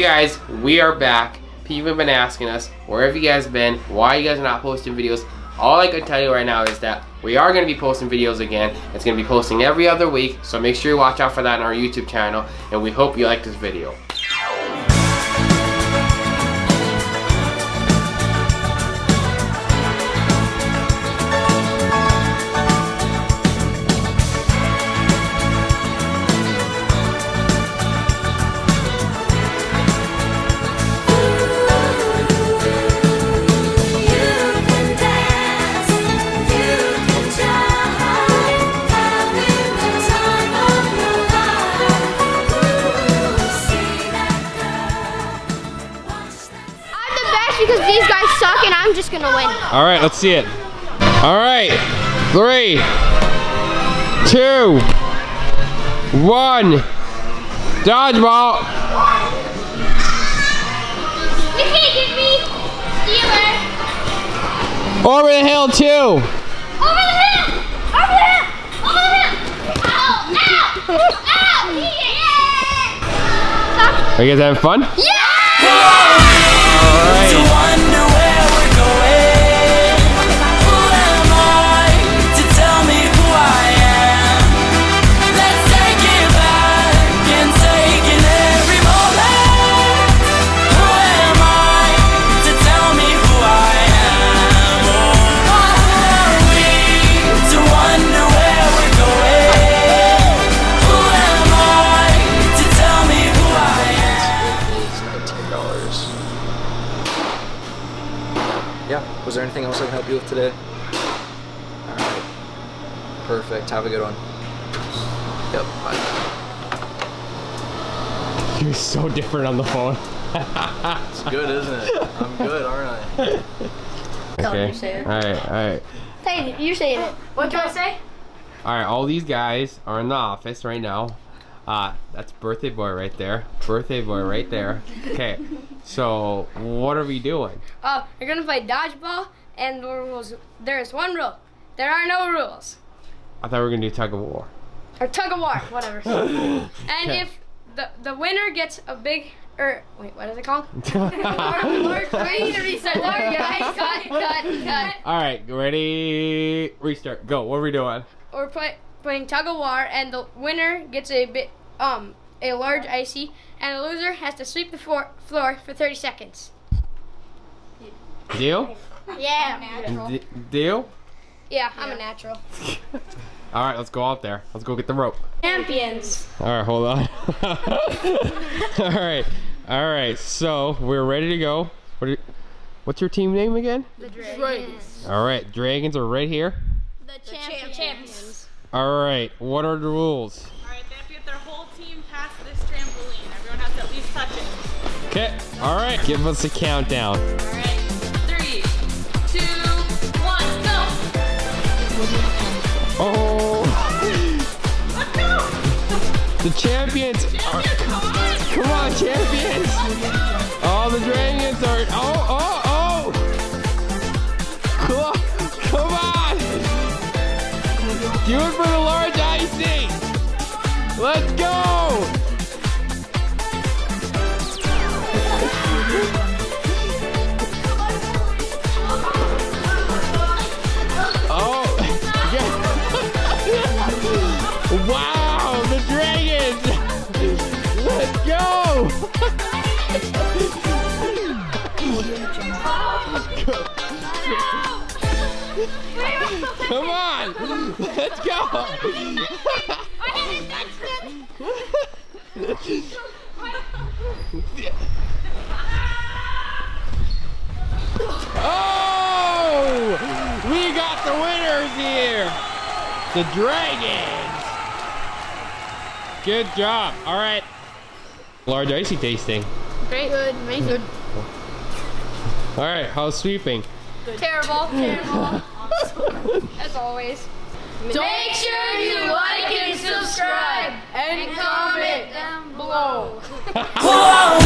Guys, we are back. People have been asking us, where have you guys been? Why you guys are not posting videos? All I can tell you right now is that we are going to be posting videos again. It's going to be posting every other week, so make sure you watch out for that on our YouTube channel, and we hope you like this video. Because these guys suck and I'm just gonna win. All right, let's see it. All right, three, two, one. Dodgeball. You can't get me, Steeler. Over the hill, two. Over the hill! Over the hill! Over the hill! Ow! Ow! Ow! Yeah! Are you guys having fun? Yeah! All Yeah. Was there anything else I can help you with today? All right. Perfect. Have a good one. Yep. Bye. You're so different on the phone. It's good, isn't it? I'm good, aren't I? Okay. All right, all right. Say it. You're saying it. What do I say? All right, all these guys are in the office right now. Uh, that's birthday boy right there. Birthday boy right there. Okay, so what are we doing? Uh, we're gonna play dodgeball, and the rules. There is one rule. There are no rules. I thought we were gonna do tug of war. Or tug of war, whatever. and if the the winner gets a big or wait, what is it called? Lord, Lord, we need to restart. Lord, guys, cut, cut, cut. All right, ready? Restart. Go. What are we doing? We're play, playing tug of war, and the winner gets a bit um a large icy, and the loser has to sweep the floor, floor for 30 seconds. Deal? Yeah. D- deal? Yeah, I'm a natural. All right, let's go out there. Let's go get the rope. Champions. All right, hold on. all right, all right. So we're ready to go. What are, what's your team name again? The Dragons. All right, dragons are right here. The champions. All right, what are the rules? Alright, they have to get their whole team past this trampoline. Everyone has to at least touch it. Okay. All right, give us a countdown. Alright, three, two, one, go! Oh, Let's go! the champions! Are, Come on! Let's go! Oh! We got the winners here! The Dragons! Good job. All right. Large icy tasting. Great. Good. Amazing. All right, how's sweeping? Terrible. Terrible. As always. Make sure you like and subscribe and comment down below. Who are we?